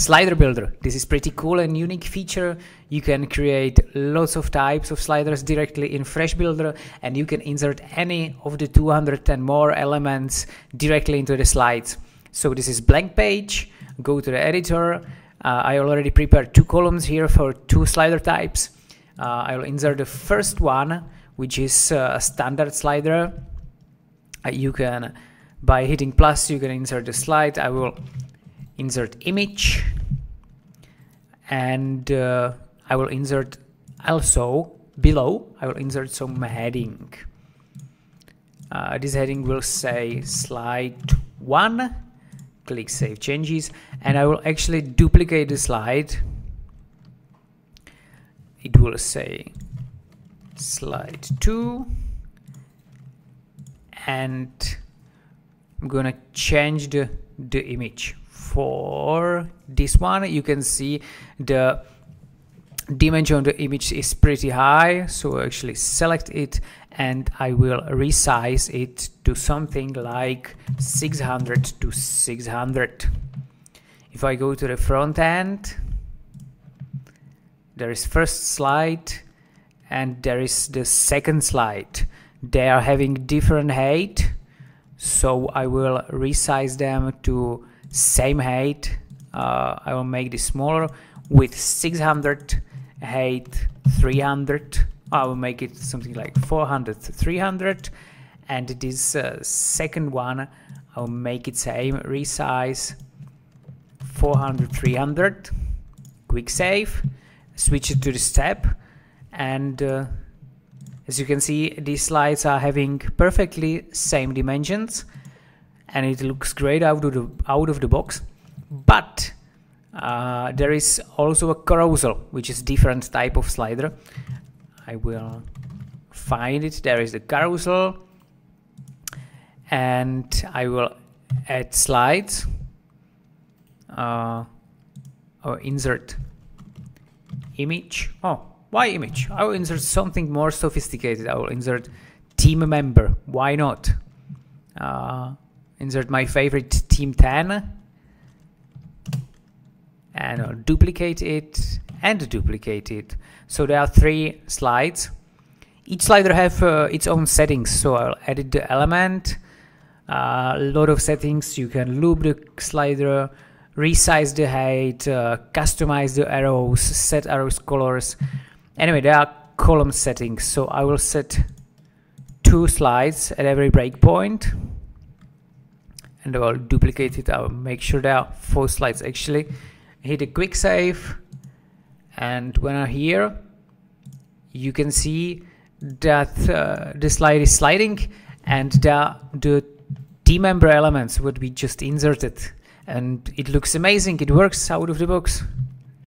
Slider Builder. This is pretty cool and unique feature. You can create lots of types of sliders directly in Fresh Builder and you can insert any of the 210 more elements directly into the slides. So this is blank page, go to the editor. Uh, I already prepared two columns here for two slider types. Uh, I will insert the first one, which is uh, a standard slider. Uh, you can, by hitting plus, you can insert the slide. I will insert image. And uh, I will insert also below I will insert some heading. Uh, this heading will say slide 1 click save changes. And I will actually duplicate the slide. It will say slide 2 and I'm gonna change the, the image for this one you can see the dimension of the image is pretty high so actually select it and I will resize it to something like 600 to 600 if I go to the front end there is first slide and there is the second slide. They are having different height so I will resize them to same height uh, I will make this smaller. With 600 height 300 I will make it something like 400 300 and this uh, second one I'll make it same resize 400 300 quick save switch it to the step. And uh, as you can see these slides are having perfectly same dimensions and it looks great out of the out of the box. But uh, there is also a carousel which is different type of slider. I will find it. There is the carousel. And I will add slides uh, or insert image. Oh why image? I will insert something more sophisticated. I will insert team member. Why not? Uh, insert my favorite team 10 and I'll duplicate it and duplicate it. So there are three slides. Each slider have uh, its own settings. So I'll edit the element. Uh, a lot of settings you can loop the slider resize the height uh, customize the arrows set arrows colors. Anyway there are column settings. So I will set two slides at every breakpoint and I'll duplicate it. I'll make sure there are four slides. Actually hit a quick save and when I'm here you can see that uh, the slide is sliding and the, the member elements would be just inserted. And it looks amazing. It works out of the box